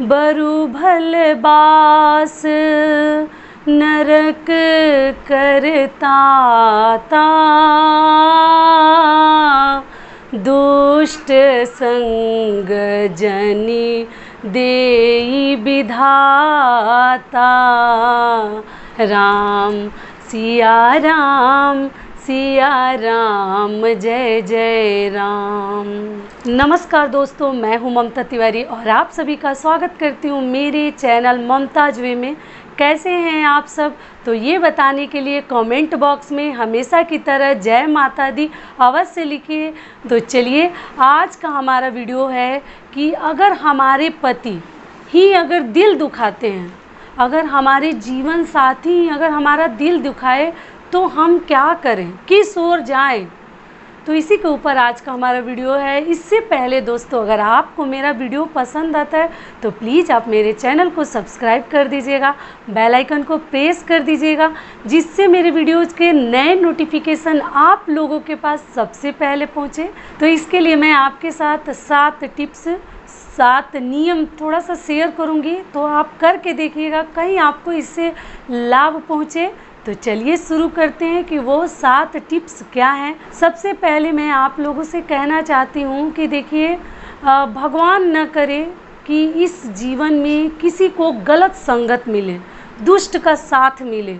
बरु भल बास नरक करता ता। दुष्ट संग जनी देई विधाता। राम सिया राम सिया राम, जय जय राम। नमस्कार दोस्तों, मैं हूँ ममता तिवारी और आप सभी का स्वागत करती हूँ मेरे चैनल ममता वे में। कैसे हैं आप सब? तो ये बताने के लिए कमेंट बॉक्स में हमेशा की तरह जय माता दी अवश्य लिखिए। तो चलिए, आज का हमारा वीडियो है कि अगर हमारे पति ही अगर दिल दुखाते हैं, अगर हमारे जीवन साथी अगर हमारा दिल दुखाए तो हम क्या करें? किस ओर जाएँ? तो इसी के ऊपर आज का हमारा वीडियो है। इससे पहले दोस्तों, अगर आपको मेरा वीडियो पसंद आता है तो प्लीज़ आप मेरे चैनल को सब्सक्राइब कर दीजिएगा, बेल आइकन को प्रेस कर दीजिएगा, जिससे मेरे वीडियोज़ के नए नोटिफिकेशन आप लोगों के पास सबसे पहले पहुँचे। तो इसके लिए मैं आपके साथ सात टिप्स, सात नियम थोड़ा सा शेयर करूँगी। तो आप करके देखिएगा, कहीं आपको इससे लाभ पहुँचे। तो चलिए शुरू करते हैं कि वो सात टिप्स क्या हैं। सबसे पहले मैं आप लोगों से कहना चाहती हूँ कि देखिए भगवान न करे कि इस जीवन में किसी को गलत संगत मिले, दुष्ट का साथ मिले,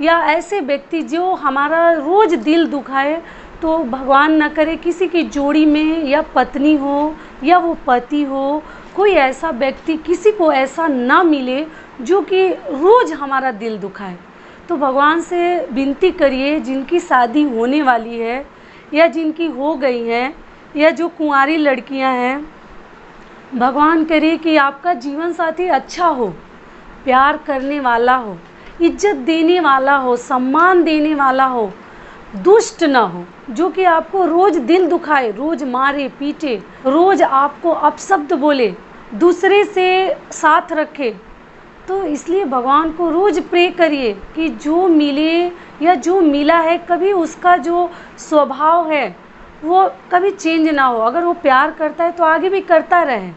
या ऐसे व्यक्ति जो हमारा रोज़ दिल दुखाए तो भगवान न करे किसी की जोड़ी में या पत्नी हो या वो पति हो, कोई ऐसा व्यक्ति किसी को ऐसा ना मिले जो कि रोज़ हमारा दिल दुखाए। तो भगवान से विनती करिए, जिनकी शादी होने वाली है, या जिनकी हो गई है, या जो कुंवारी लड़कियाँ हैं, भगवान करे कि आपका जीवन साथी अच्छा हो, प्यार करने वाला हो, इज़्ज़त देने वाला हो, सम्मान देने वाला हो, दुष्ट ना हो, जो कि आपको रोज दिल दुखाए, रोज मारे, पीटे, रोज आपको अपशब्द बोले, दूसरे से साथ रखे तो इसलिए भगवान को रोज़ प्रे करिए कि जो मिले या जो मिला है, कभी उसका जो स्वभाव है, वो कभी चेंज ना हो। अगर वो प्यार करता है तो आगे भी करता रहे।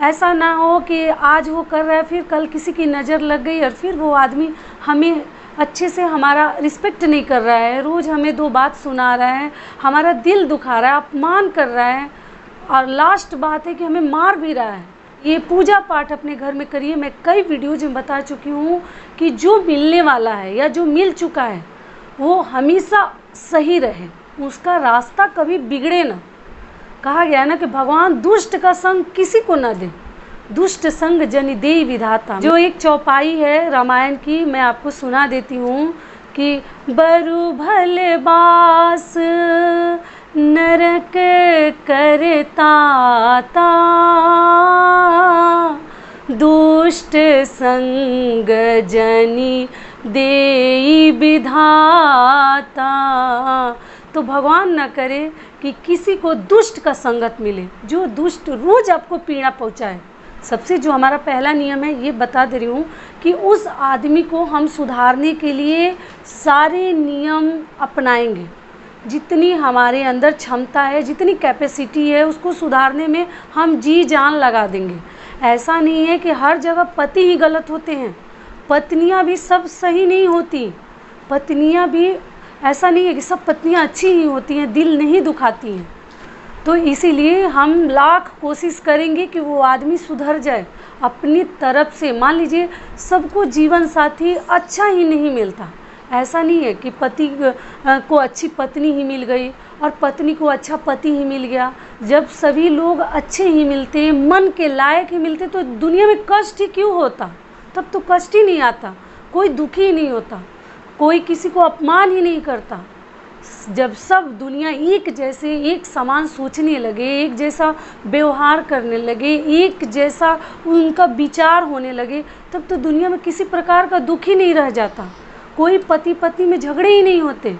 ऐसा ना हो कि आज वो कर रहा है, फिर कल किसी की नज़र लग गई और फिर वो आदमी हमें अच्छे से हमारा रिस्पेक्ट नहीं कर रहा है। रोज़ हमें दो बात सुना रहा है, हमारा दिल दुखा रहा है, अपमान कर रहा है और लास्ट बात है कि हमें मार भी रहा है। ये पूजा पाठ अपने घर में करिए। मैं कई वीडियोज़ में बता चुकी हूँ कि जो मिलने वाला है या जो मिल चुका है, वो हमेशा सही रहे। उसका रास्ता कभी बिगड़े ना। कहा गया ना कि भगवान दुष्ट का संग किसी को ना दे। दुष्ट संग जनि दे विधाता। जो एक चौपाई है रामायण की, मैं आपको सुना देती हूँ कि, बरु भले बास नरक करता दुष्ट संग जनी दे विधाता। तो भगवान न करे कि किसी को दुष्ट का संगत मिले, जो दुष्ट रोज आपको पीड़ा पहुँचाए। सबसे जो हमारा पहला नियम है, ये बता दे रही हूँ कि उस आदमी को हम सुधारने के लिए सारे नियम अपनाएँगे। जितनी हमारे अंदर क्षमता है, जितनी कैपेसिटी है, उसको सुधारने में हम जी जान लगा देंगे। ऐसा नहीं है कि हर जगह पति ही गलत होते हैं। पत्नियाँ भी सब सही नहीं होती। पत्नियाँ भी, ऐसा नहीं है कि सब पत्नियाँ अच्छी ही होती हैं, दिल नहीं दुखाती हैं। तो इसीलिए हम लाख कोशिश करेंगे कि वो आदमी सुधर जाए, अपनी तरफ़ से। मान लीजिए, सबको जीवन साथी अच्छा ही नहीं मिलता। ऐसा नहीं है कि पति को अच्छी पत्नी ही मिल गई और पत्नी को अच्छा पति ही मिल गया। जब सभी लोग अच्छे ही मिलते हैं मन के लायक ही मिलते तो दुनिया में कष्ट ही क्यों होता? तब तो कष्ट ही नहीं आता, कोई दुखी ही नहीं होता, कोई किसी को अपमान ही नहीं करता। जब सब दुनिया एक जैसे, एक समान सोचने लगे, एक जैसा व्यवहार करने लगे, एक जैसा उनका विचार होने लगे, तब तो दुनिया में किसी प्रकार का दुख ही नहीं रह जाता। कोई पति पत्नी में झगड़े ही नहीं होते।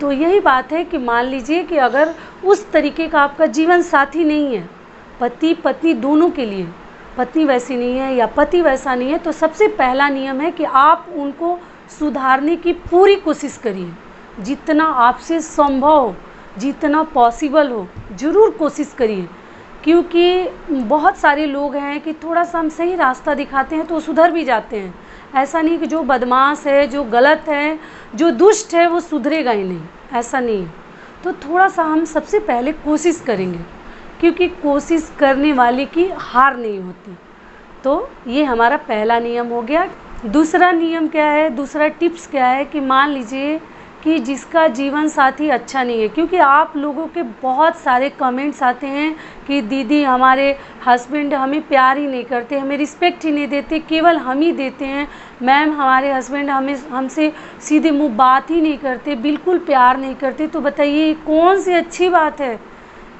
तो यही बात है कि मान लीजिए कि अगर उस तरीके का आपका जीवन साथी नहीं है पति पत्नी दोनों के लिए, पत्नी वैसी नहीं है या पति वैसा नहीं है तो सबसे पहला नियम है कि आप उनको सुधारने की पूरी कोशिश करिए। जितना आपसे संभव हो, जितना पॉसिबल हो, ज़रूर कोशिश करिए। क्योंकि बहुत सारे लोग हैं कि थोड़ा सा हम सही रास्ता दिखाते हैं तो सुधर भी जाते हैं। ऐसा नहीं कि जो बदमाश है, जो गलत है, जो दुष्ट है, वो सुधरेगा ही नहीं। ऐसा नहीं। है तो थोड़ा सा हम सबसे पहले कोशिश करेंगे, क्योंकि कोशिश करने वाले की हार नहीं होती। तो ये हमारा पहला नियम हो गया। दूसरा नियम क्या है? दूसरा टिप्स क्या है कि मान लीजिए कि जिसका जीवन साथी अच्छा नहीं है। क्योंकि आप लोगों के बहुत सारे कमेंट्स आते हैं कि दीदी हमारे हस्बैंड हमें प्यार ही नहीं करते, हमें रिस्पेक्ट ही नहीं देते, केवल हम ही देते हैं। मैम हमारे हस्बैंड हमें, हमसे सीधे मुँह बात ही नहीं करते, बिल्कुल प्यार नहीं करते। तो बताइए कौन सी अच्छी बात है?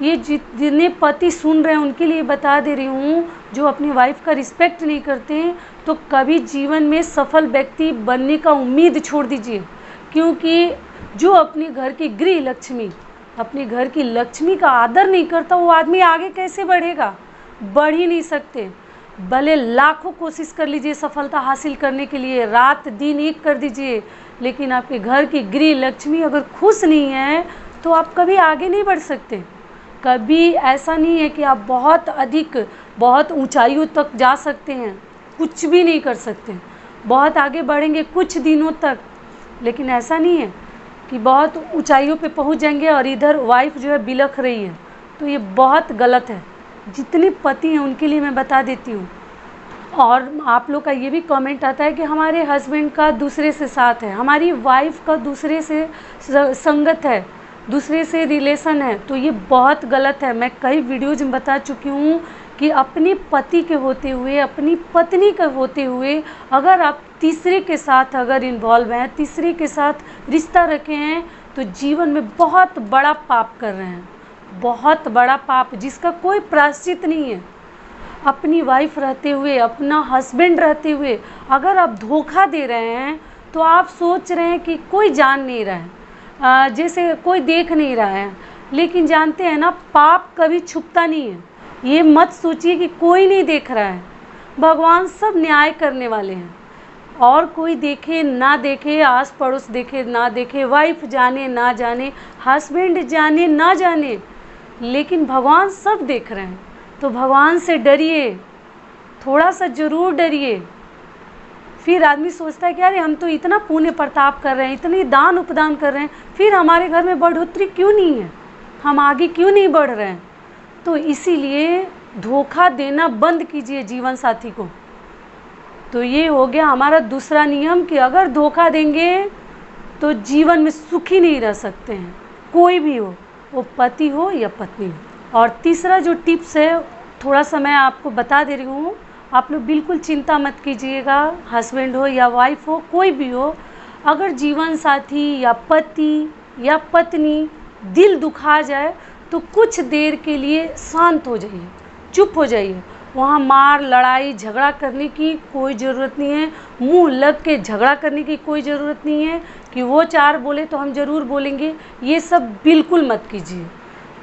ये जितने पति सुन रहे हैं, उनके लिए बता दे रही हूँ, जो अपनी वाइफ का रिस्पेक्ट नहीं करते तो कभी जीवन में सफल व्यक्ति बनने का उम्मीद छोड़ दीजिए। क्योंकि जो अपने घर की गृह लक्ष्मी, अपने घर की लक्ष्मी का आदर नहीं करता, वो आदमी आगे कैसे बढ़ेगा? बढ़ ही नहीं सकते। भले लाखों कोशिश कर लीजिए सफलता हासिल करने के लिए, रात दिन एक कर दीजिए, लेकिन आपके घर की गृह लक्ष्मी अगर खुश नहीं है तो आप कभी आगे नहीं बढ़ सकते। कभी ऐसा नहीं है कि आप बहुत अधिक, बहुत ऊंचाइयों तक जा सकते हैं, कुछ भी नहीं कर सकते। बहुत आगे बढ़ेंगे कुछ दिनों तक। लेकिन ऐसा नहीं है कि बहुत ऊंचाइयों पे पहुँच जाएँगे और इधर वाइफ जो है बिलख रही है। तो ये बहुत गलत है। जितने पति हैं, उनके लिए मैं बता देती हूँ। और आप लोग का ये भी कमेंट आता है कि हमारे हस्बैंड का दूसरे से साथ है। हमारी वाइफ का दूसरे से संगत है, दूसरे से रिलेशन है। तो ये बहुत गलत है। मैं कई वीडियोज़ में बता चुकी हूँ कि अपने पति के होते हुए, अपनी पत्नी के होते हुए अगर आप तीसरे के साथ अगर इन्वॉल्व हैं, तीसरे के साथ रिश्ता रखे हैं तो जीवन में बहुत बड़ा पाप कर रहे हैं। बहुत बड़ा पाप, जिसका कोई प्राश्चित नहीं है। अपनी वाइफ रहते हुए, अपना हस्बैंड रहते हुए अगर आप धोखा दे रहे हैं तो आप सोच रहे हैं कि कोई जान नहीं रहा है। जैसे कोई देख नहीं रहा है। लेकिन जानते हैं ना, पाप कभी छुपता नहीं है। ये मत सोचिए कि कोई नहीं देख रहा है। भगवान सब न्याय करने वाले हैं। और कोई देखे, ना देखे आस पड़ोस देखे, ना देखे वाइफ जाने, ना जाने हस्बैंड जाने, ना जाने, लेकिन भगवान सब देख रहे हैं। तो भगवान से डरिए थोड़ा सा ज़रूर डरिए। फिर आदमी सोचता है कि अरे, हम तो इतना पुण्य प्रताप कर रहे हैं, इतनी दान उपदान कर रहे हैं, फिर हमारे घर में बढ़ोतरी क्यों नहीं है? हम आगे क्यों नहीं बढ़ रहे हैं? तो इसीलिए धोखा देना बंद कीजिए जीवन साथी को। तो ये हो गया हमारा दूसरा नियम कि अगर धोखा देंगे तो जीवन में सुखी नहीं रह सकते हैं। कोई भी हो, वो पति हो या पत्नी हो। और तीसरा जो टिप्स है, थोड़ा सा मैं आपको बता दे रही हूँ। आप लोग बिल्कुल चिंता मत कीजिएगा, हस्बैंड हो या वाइफ हो, कोई भी हो। अगर जीवन साथी या पति या पत्नी दिल दुखा जाए तो कुछ देर के लिए शांत हो जाइए, चुप हो जाइए। वहाँ मार, लड़ाई, झगड़ा करने की कोई ज़रूरत नहीं है। मुँह लग के झगड़ा करने की कोई ज़रूरत नहीं है कि वो चार बोले तो हम ज़रूर बोलेंगे। ये सब बिल्कुल मत कीजिए।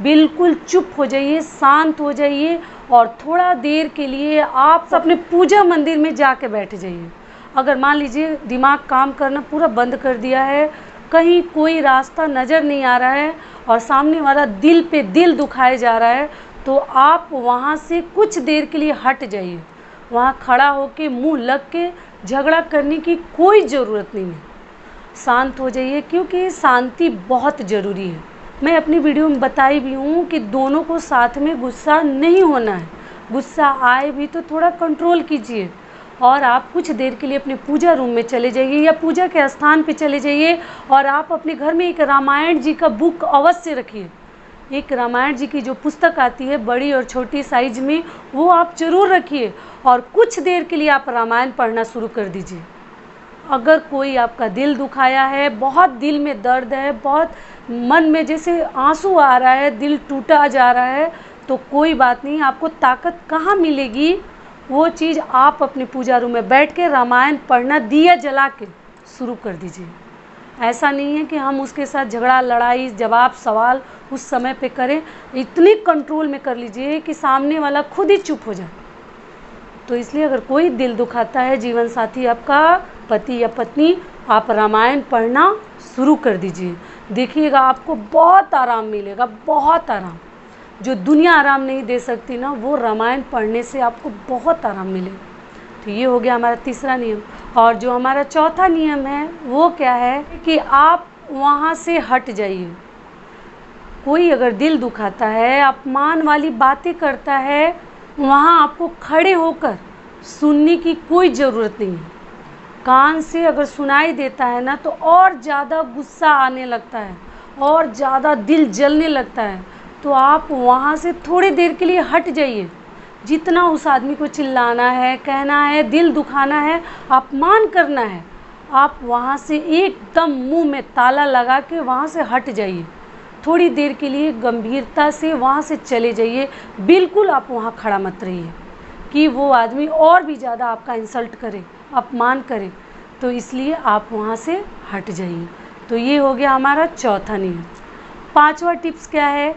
बिल्कुल चुप हो जाइए, शांत हो जाइए और थोड़ा देर के लिए आप अपने पूजा मंदिर में जाके बैठ जाइए। अगर मान लीजिए दिमाग काम करना पूरा बंद कर दिया है कहीं कोई रास्ता नज़र नहीं आ रहा है और सामने वाला दिल पे दिल दुखाए जा रहा है तो आप वहाँ से कुछ देर के लिए हट जाइए। वहाँ खड़ा होके मुँह लग के झगड़ा करने की कोई ज़रूरत नहीं है। शांत हो जाइए, क्योंकि शांति बहुत ज़रूरी है। मैं अपनी वीडियो में बताई भी हूँ कि दोनों को साथ में गुस्सा नहीं होना है। गुस्सा आए भी तो थोड़ा कंट्रोल कीजिए। और आप कुछ देर के लिए अपने पूजा रूम में चले जाइए या पूजा के स्थान पे चले जाइए और आप अपने घर में एक रामायण जी का बुक अवश्य रखिए। एक रामायण जी की जो पुस्तक आती है बड़ी और छोटी साइज़ में, वो आप ज़रूर रखिए और कुछ देर के लिए आप रामायण पढ़ना शुरू कर दीजिए। अगर कोई आपका दिल दुखाया है, बहुत दिल में दर्द है, बहुत मन में जैसे आँसू आ रहा है, दिल टूटा जा रहा है तो कोई बात नहीं, आपको ताकत कहाँ मिलेगी? वो चीज़ आप अपने पूजा रूम में बैठ के रामायण पढ़ना, दिया जला के शुरू कर दीजिए। ऐसा नहीं है कि हम उसके साथ झगड़ा, लड़ाई, जवाब, सवाल उस समय पे करें। इतनी कंट्रोल में कर लीजिए कि सामने वाला खुद ही चुप हो जाए। तो इसलिए अगर कोई दिल दुखाता है, जीवन साथी आपका, पति या पत्नी, आप रामायण पढ़ना शुरू कर दीजिए। देखिएगा, आपको बहुत आराम मिलेगा, बहुत आराम। जो दुनिया आराम नहीं दे सकती ना, वो रामायण पढ़ने से आपको बहुत आराम मिलेगा। तो ये हो गया हमारा तीसरा नियम। और जो हमारा चौथा नियम है, वो क्या है कि आप वहाँ से हट जाइए। कोई अगर दिल दुखाता है, अपमान वाली बातें करता है, वहाँ आपको खड़े होकर सुनने की कोई ज़रूरत नहीं है। कान से अगर सुनाई देता है ना तो और ज़्यादा गुस्सा आने लगता है, और ज़्यादा दिल जलने लगता है। तो आप वहाँ से थोड़ी देर के लिए हट जाइए। जितना उस आदमी को चिल्लाना है, कहना है, दिल दुखाना है, अपमान करना है, आप वहाँ से एकदम मुँह में ताला लगा के वहाँ से हट जाइए। थोड़ी देर के लिए गंभीरता से वहाँ से चले जाइए। बिल्कुल आप वहाँ खड़ा मत रहिए कि वो आदमी और भी ज़्यादा आपका इंसल्ट करे, अपमान करे। तो इसलिए आप वहाँ से हट जाइए। तो ये हो गया हमारा चौथा नियम। पांचवा टिप्स क्या है?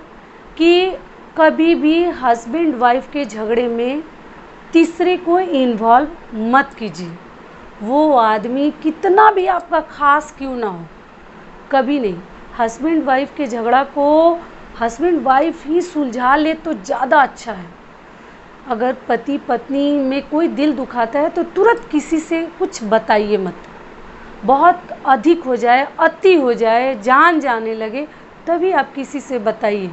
कि कभी भी हस्बैंड वाइफ के झगड़े में तीसरे को इन्वॉल्व मत कीजिए। वो आदमी कितना भी आपका खास क्यों ना हो, कभी नहीं। हस्बैंड वाइफ के झगड़ा को हस्बैंड वाइफ ही सुलझा ले तो ज़्यादा अच्छा है। अगर पति पत्नी में कोई दिल दुखाता है तो तुरंत किसी से कुछ बताइए मत। बहुत अधिक हो जाए, अति हो जाए, जान जाने लगे, तभी आप किसी से बताइए।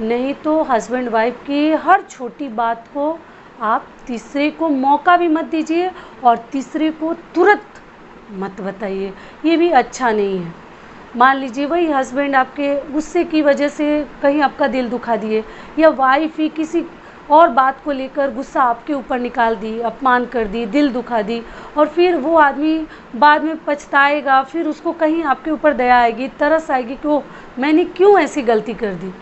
नहीं तो हस्बैंड वाइफ की हर छोटी बात को आप तीसरे को मौका भी मत दीजिए और तीसरे को तुरंत मत बताइए। ये भी अच्छा नहीं है। मान लीजिए वही हस्बैंड आपके गुस्से की वजह से कहीं आपका दिल दुखा दिए या वाइफ ही किसी और बात को लेकर गुस्सा आपके ऊपर निकाल दी, अपमान कर दी, दिल दुखा दी और फिर वो आदमी बाद में पछताएगा, फिर उसको कहीं आपके ऊपर दया आएगी, तरस आएगी कि वो मैंने क्यों ऐसी गलती कर दी?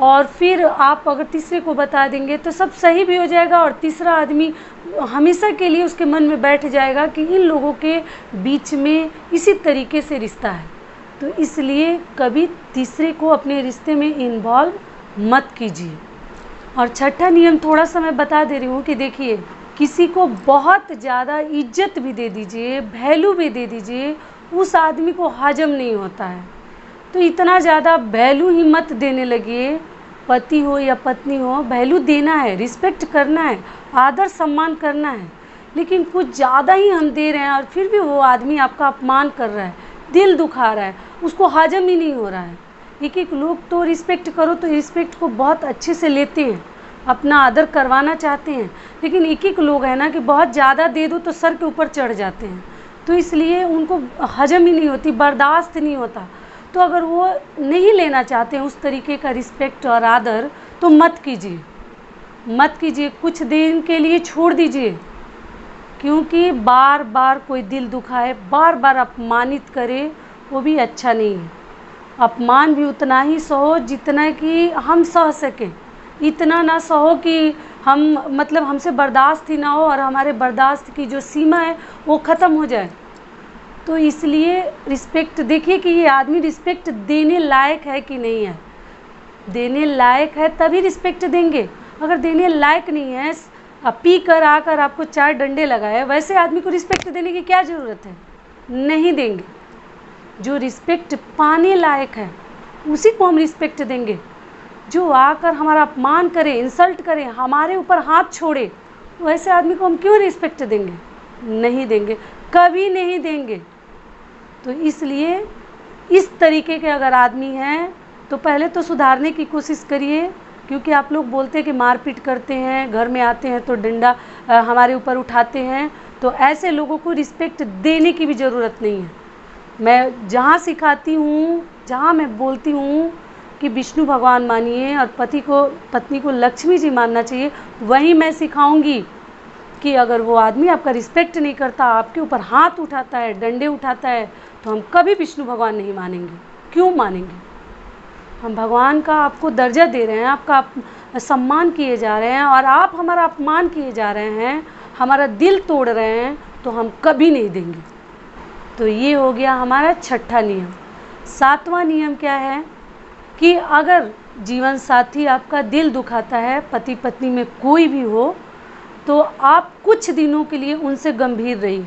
और फिर आप अगर तीसरे को बता देंगे तो सब सही भी हो जाएगा और तीसरा आदमी हमेशा के लिए उसके मन में बैठ जाएगा कि इन लोगों के बीच में इसी तरीके से रिश्ता है। तो इसलिए कभी तीसरे को अपने रिश्ते में इन्वॉल्व मत कीजिए। और छठा नियम थोड़ा सा मैं बता दे रही हूँ कि देखिए, किसी को बहुत ज़्यादा इज़्ज़त भी दे दीजिए वैल्यू भी दे दीजिए, उस आदमी को हजम नहीं होता है। तो इतना ज़्यादा वैल्यू ही मत देने लगिए पति हो या पत्नी हो वैल्यू देना है रिस्पेक्ट करना है, आदर सम्मान करना है। लेकिन कुछ ज़्यादा ही हम दे रहे हैं और फिर भी वो आदमी आपका अपमान कर रहा है, दिल दुखा रहा है, उसको हजम ही नहीं हो रहा है। एक एक लोग तो रिस्पेक्ट करो तो रिस्पेक्ट को बहुत अच्छे से लेते हैं, अपना आदर करवाना चाहते हैं। लेकिन एक एक लोग हैं ना कि बहुत ज़्यादा दे दो तो सर के ऊपर चढ़ जाते हैं। तो इसलिए उनको हजम ही नहीं होती, बर्दाश्त नहीं होता। तो अगर वो नहीं लेना चाहते हैं उस तरीके का रिस्पेक्ट और आदर तो मत कीजिए। मत कीजिए। कुछ दिन के लिए छोड़ दीजिए। क्योंकि बार बार कोई दिल दुखाए बार बार अपमानित करे, वो भी अच्छा नहीं है। अपमान भी उतना ही सहो जितना कि हम सह सकें। इतना ना सहो कि हम मतलब हमसे बर्दाश्त ही ना हो और हमारे बर्दाश्त की जो सीमा है, वो ख़त्म हो जाए। तो इसलिए रिस्पेक्ट देखिए कि ये आदमी रिस्पेक्ट देने लायक है कि नहीं है। देने लायक है तभी रिस्पेक्ट देंगे। अगर देने लायक नहीं है पी कर आकर आपको चार डंडे लगाए, वैसे आदमी को रिस्पेक्ट देने की क्या ज़रूरत है? नहीं देंगे। जो रिस्पेक्ट पाने लायक है, उसी को हम रिस्पेक्ट देंगे। जो आकर हमारा अपमान करे इंसल्ट करे, हमारे ऊपर हाथ छोड़े, वैसे आदमी को हम क्यों रिस्पेक्ट देंगे? नहीं देंगे। कभी नहीं देंगे। तो इसलिए, इस तरीके के अगर आदमी हैं तो पहले तो सुधारने की कोशिश करिए, क्योंकि आप लोग बोलते हैं कि मारपीट करते हैं, घर में आते हैं तो डंडा हमारे ऊपर उठाते हैं तो ऐसे लोगों को रिस्पेक्ट देने की भी ज़रूरत नहीं है। मैं जहाँ सिखाती हूँ, जहाँ मैं बोलती हूँ कि विष्णु भगवान मानिए और पति को, पत्नी को लक्ष्मी जी मानना चाहिए, वहीं मैं सिखाऊँगी कि अगर वो आदमी आपका रिस्पेक्ट नहीं करता, आपके ऊपर हाथ उठाता है, डंडे उठाता है तो हम कभी विष्णु भगवान नहीं मानेंगे। क्यों मानेंगे? हम भगवान का आपको दर्जा दे रहे हैं आपका आप, सम्मान किए जा रहे हैं और आप हमारा अपमान किए जा रहे हैं हमारा दिल तोड़ रहे हैं तो हम कभी नहीं देंगे। तो ये हो गया हमारा छठा नियम। सातवां नियम क्या है? कि अगर जीवन साथी आपका दिल दुखाता है पति पत्नी में कोई भी हो तो आप कुछ दिनों के लिए उनसे गंभीर रहिए।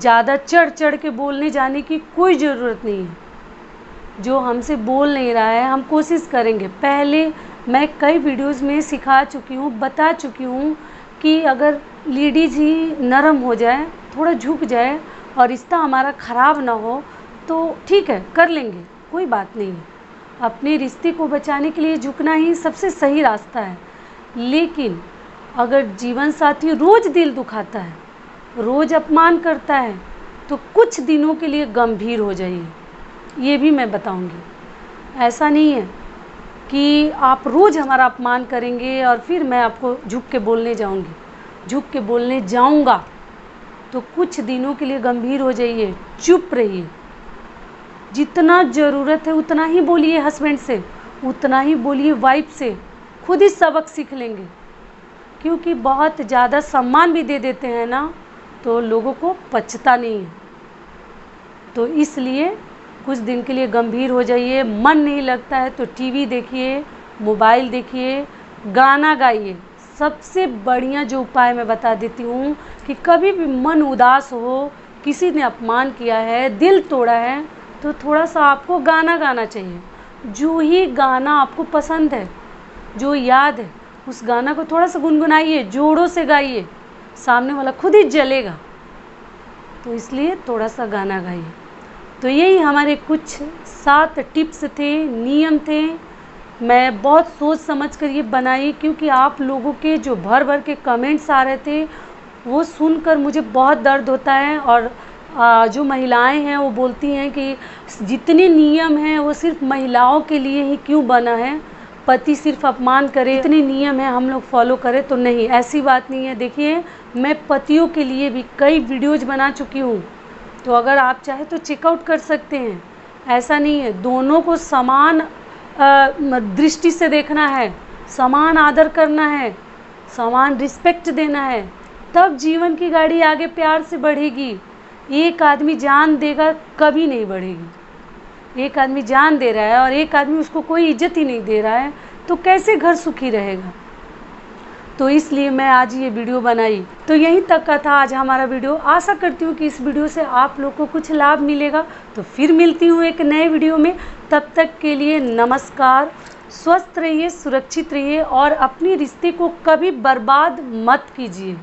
ज़्यादा चढ़ चढ़ के बोलने जाने की कोई ज़रूरत नहीं है। जो हमसे बोल नहीं रहा है, हम कोशिश करेंगे। पहले मैं कई वीडियोस में सिखा चुकी हूँ, बता चुकी हूँ कि अगर लेडीज़ ही नरम हो जाए, थोड़ा झुक जाए और रिश्ता हमारा ख़राब ना हो तो ठीक है, कर लेंगे, कोई बात नहीं अपने रिश्ते को बचाने के लिए झुकना ही सबसे सही रास्ता है। लेकिन अगर जीवन साथी रोज़ दिल दुखाता है रोज़ अपमान करता है तो कुछ दिनों के लिए गंभीर हो जाइए। ये भी मैं बताऊँगी। ऐसा नहीं है कि आप रोज़ हमारा अपमान करेंगे और फिर मैं आपको झुक के बोलने जाऊँगी। झुक के बोलने जाऊँगा तो कुछ दिनों के लिए गंभीर हो जाइए। चुप रहिए। जितना ज़रूरत है उतना ही बोलिए हस्बैंड से, उतना ही बोलिए वाइफ से। खुद ही सबक सीख लेंगे। क्योंकि बहुत ज़्यादा सम्मान भी दे देते हैं ना। तो लोगों को पचता नहीं है। तो इसलिए कुछ दिन के लिए गंभीर हो जाइए, मन नहीं लगता है तो टीवी देखिए, मोबाइल देखिए, गाना गाइए। सबसे बढ़िया जो उपाय मैं बता देती हूँ कि कभी भी मन उदास हो, किसी ने अपमान किया है, दिल तोड़ा है तो थोड़ा सा आपको गाना गाना चाहिए। जो ही गाना आपको पसंद है, जो याद है, उस गाना को थोड़ा सा गुनगुनाइए जोड़ों से गाइए। सामने वाला खुद ही जलेगा। तो इसलिए थोड़ा सा गाना गाइए। तो यही हमारे कुछ सात टिप्स थे, नियम थे। मैं बहुत सोच समझ कर ये बनाई क्योंकि आप लोगों के जो भर भर के कमेंट्स आ रहे थे, वो सुनकर मुझे बहुत दर्द होता है और जो महिलाएँ हैं, वो बोलती हैं कि जितने नियम हैं, वो सिर्फ़ महिलाओं के लिए ही क्यों बना है? पति सिर्फ़ अपमान करे, इतने नियम है, हम लोग फॉलो करें तो नहीं। ऐसी बात नहीं है। देखिए, मैं पतियों के लिए भी कई वीडियोज़ बना चुकी हूँ। तो अगर आप चाहे तो चेकआउट कर सकते हैं। ऐसा नहीं है। दोनों को समान दृष्टि से देखना है। समान आदर करना है। समान रिस्पेक्ट देना है। तब जीवन की गाड़ी आगे प्यार से बढ़ेगी। एक आदमी जान देगा, कभी नहीं बढ़ेगी। एक आदमी जान दे रहा है और एक आदमी उसको कोई इज़्ज़त ही नहीं दे रहा है। तो कैसे घर सुखी रहेगा? तो इसलिए मैं आज ये वीडियो बनाई। तो यहीं तक का था आज हमारा वीडियो। आशा करती हूँ कि इस वीडियो से आप लोग को कुछ लाभ मिलेगा। तो फिर मिलती हूँ एक नए वीडियो में। तब तक के लिए नमस्कार। स्वस्थ रहिए, सुरक्षित रहिए और अपनी रिश्ते को कभी बर्बाद मत कीजिए।